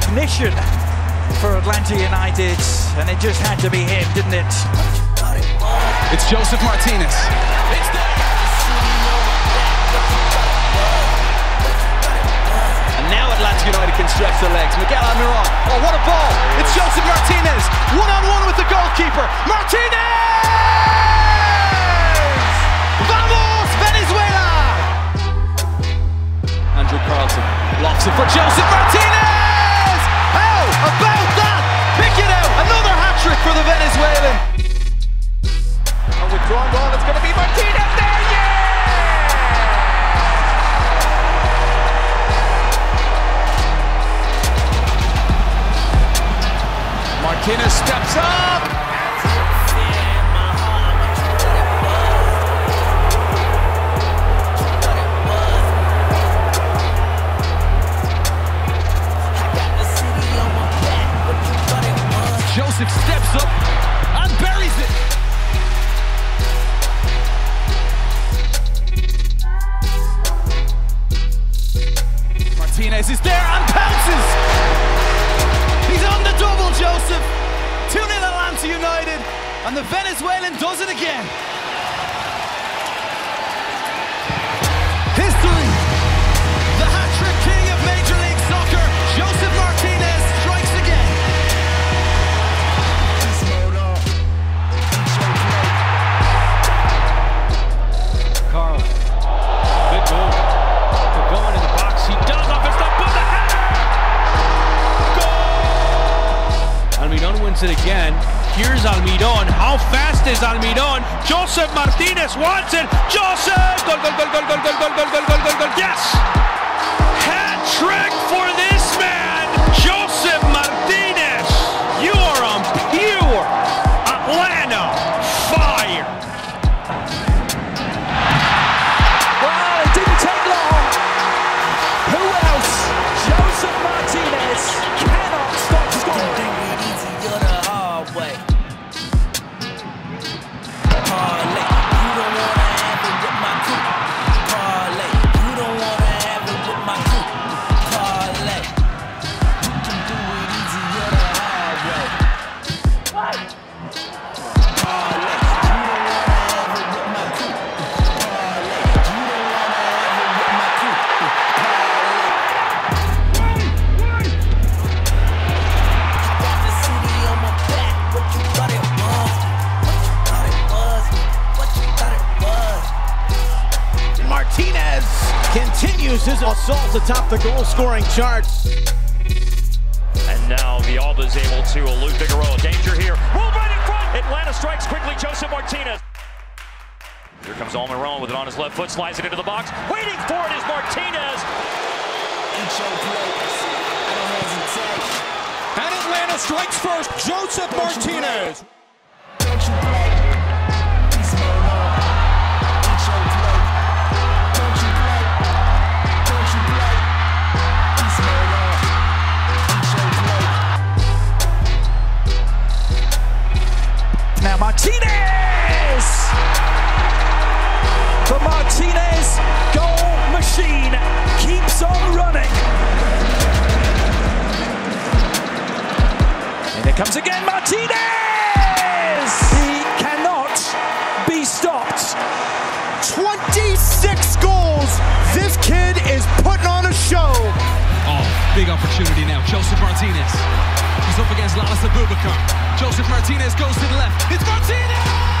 recognition for Atlanta United, and it just had to be him, didn't it? It's Josef Martinez. It's there. And now Atlanta United can stretch their legs. Miguel Almiron. Oh, what a ball! It's Josef Martinez. One on one with the goalkeeper. Martinez! Martinez steps up. Josef steps up and buries it. Martinez is there and pounces. Double, Josef. 2 0 Atlanta United, and the Venezuelan does it again. It again. Here's Almiron. How fast is Almiron? Josef Martinez wants it. Josef! Goal, goal, goal, goal, goal, goal, goal, goal, goal, goal, goal. Yes! Hat trick for this man, Josef Martinez. You are on pure Atlanta continues his assault atop the goal scoring charts. And now Villalba is able to elude Figueroa. Danger here. Rolled right in front. Atlanta strikes quickly. Josef Martinez. Here comes Almiron with it on his left foot. Slides it into the box. Waiting for it is Martinez. And Atlanta strikes first. Josef Martinez. Keeps on running. And it comes again, Martinez! He cannot be stopped. 26 goals. This kid is putting on a show. Oh, big opportunity now. Josef Martinez. He's up against Lalas Abubakar. Josef Martinez goes to the left. It's Martinez!